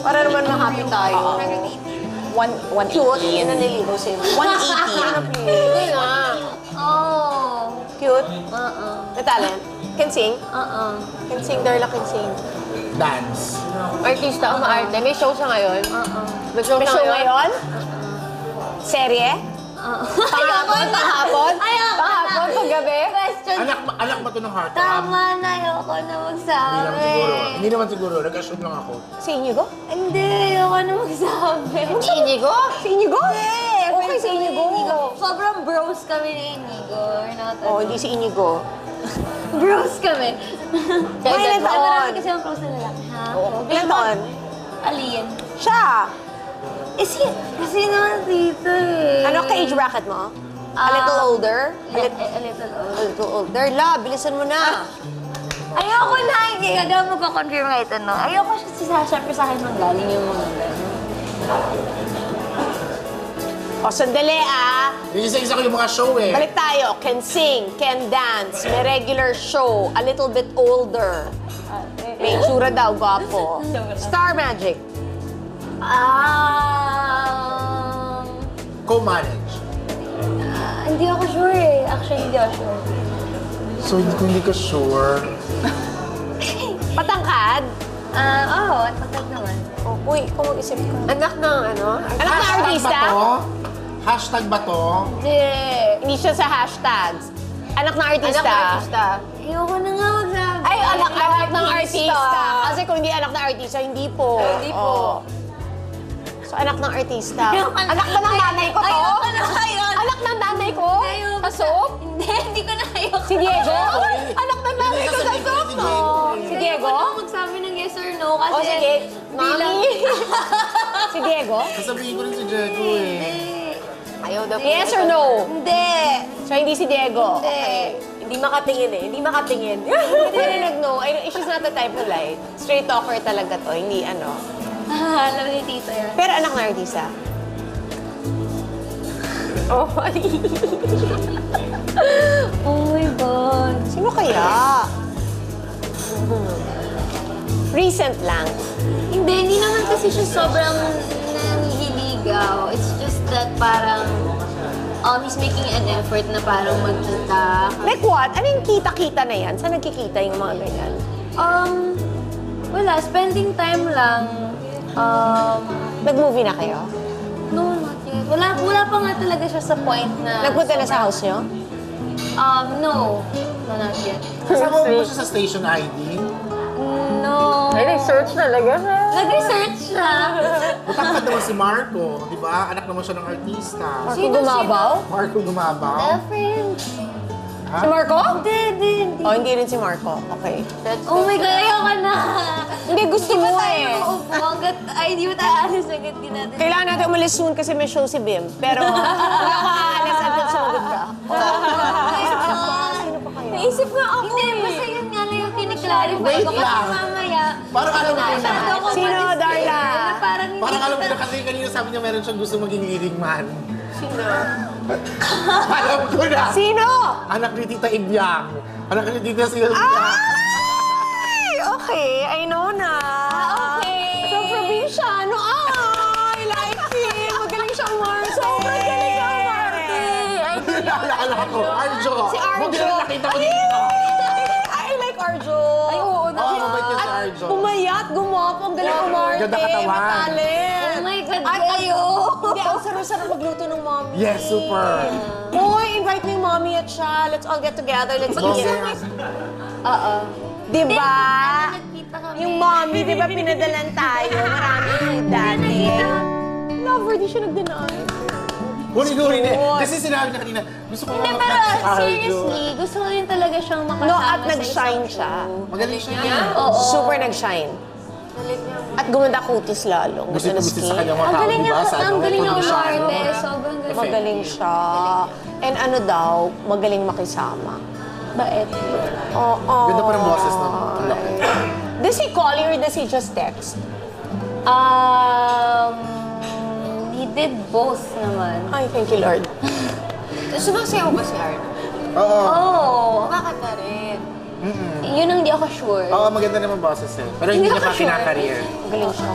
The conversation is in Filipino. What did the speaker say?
Para naman ma-happy tayo. One, one Cute. Yun na niligaw sa'yo. 180. Hindi nga. Oh. Cute. Uh-uh. May talent. Can sing. Uh-uh. Can sing. Darla can sing. Dance. Artista, umaarte. May show siya ngayon. Uh-uh. May show, May show ngayon? Serye? Uh-uh. Panghapon? Panghapon? Ayoko na. Panghapon? Paggabi? Question. Anak, anak ba to ng heart? Tama na, ayoko na Hindi naman magsabi. siguro. Hindi naman siguro. Nag-assume lang ako. Si Inigo? Hindi, ayoko na magsabi. Si Inigo? Si Inigo? Eh, Okay, si Inigo. Sobrang bros kami ni Inigo. We're not Oh, hindi si Inigo. Bros kami. Kaya ilan taon? Marami kasi ang close na lalaki, ha? Ilan taon? Alien. Siya. Eh, si, kasi naman dito eh. Ano ka age bracket mo? A Ah, little older? A, lit- a, little old. a little older. La, bilisan mo na. Ayoko na, hindi. Kaya magka-confirm nga ito, no? Ayoko siya sa, syempre sa akin manggaling yung mga gano'n. O, sandali ah. Isa-isa ko yung mga show eh. Balik tayo. Can sing, can dance, may regular show, a little bit older. May itsura daw, gwapo. Star Magic. Um, Co-manage. ah, hindi ako sure eh. Actually, hindi ako sure. So, hindi ko hindi ka sure. Patangkad. Ah, oo, at patag naman. Oh, uy, ikaw mag-isip ka. Anak ng ano? Anak na Hashtag artista? ba to? Hashtag ba to? Hindi. Hindi siya sa hashtags. Anak na artista. Anak ng artista. Ayoko na nga magsabi. Ay, anak, anak ng artista. Kasi kung hindi anak ng artista, hindi po. Hindi po. Oo. So, anak ng artista. Anak ba ng nanay Si Diego? Anak ng nanay ko sa soap? si Diego na magsabi ng yes or no kasi... O sige, bilang- mami. si Diego? Sasabihin ko rin si Diego eh. Ayaw daw. Yes or no? Hindi. So, hindi si Diego? Hindi. Hindi makatingin eh. Hindi makatingin. Hindi rin nag-no. She's not the type to lie. Straight talker talaga to. Hindi ano. Alam ni Tito yan. Pero anak ng artista. oh, ay. Oh. Sino kaya? Recent lang. Hindi, hindi naman kasi siya sobrang nanghiligaw. It's just that parang um, he's making an effort na parang magkita. Like what? Ano yung kita-kita na yan? Saan nagkikita yung mga ganyan? Um, wala, spending time lang. Um, Nag-movie na kayo? no, not yet. Wala, wala pa nga talaga siya sa point na... Nagpunta na sa house nyo? Um, no. Not yet. Kasama mo ba siya sa station ID? No. Ay, nag-search talaga siya. Nag-research siya. Matangkad naman si Marco, di ba? Anak naman siya ng artista. Marco Gumabaw? Marco Gumabaw. Girlfriend. Si Marco? Hindi, hindi, hindi. Oh, hindi rin si Marco. Okay. Oh my God, ayoko na. Hindi, gusto mo eh. Uupo hanggat, ay, hindi mo tayo alis hanggat di natin. Kailangan natin umalis soon kasi may show si Bim. Pero wala ko aalis until sumagot ka. Naisip nga ako Hindi, basta yun nga lang yung kiniklarify Wait ko. Kasi lang. mamaya, Parang alam ko na. masyado ako Sino, malis eh, Darla? na Parang hindi Parang alam kita- na kasi kanina sabi niya meron siyang gusto maging leading man. Sino? alam ko na. Sino? Anak ni Tita Ibyang. Anak ni Tita Silvia. Ay! Okay, I know na. Ah, okay. Naalala ko. Arjo. Si Arjo. Buti na nakita ko dito. I like Arjo. Ay, oo na. Oo, mabait si Arjo. pumayat, gumapo, ang galing umarte. Ganda katawan. Matalent. Oh my God, At kayo. Hindi, ang sarap-sarap magluto ng mommy. Yes, super. Hoy, invite mo yung mommy at siya. Let's all get together. Let's eat. Oo. Di ba? Nagkita kami. Yung mommy, di ba pinadalan tayo? Maraming dati. Lover, di siya nagdeny. Huli-huli na. Kasi sinabi niya kanina, gusto ko Hindi, mga pero si seriously, gusto ko rin talaga siyang makasama No, at sa nag-shine isang siya. show. Magaling siya niya. Oo. Super nag-shine. At gumanda kutis lalo. Gusto na gusto sa skin. kanya mga Ang tao, galing di niya, ba? Sa ang ano, galing niya probinsyano. umarte. Sobrang galing. Magaling siya. And ano daw, magaling makisama. Bait. Oo. Ganda pa ng boses na. Laki. Does he call you or does he just text? Um, did both naman. Ay, thank you, Lord. Sumasayaw ba si Arna? Oo. Oh, Bakit na rin? Yun ang di ako sure. Oo, maganda naman boses eh. Pero hindi, Hindi niya ako pa sure. kinakareer. Galing siya.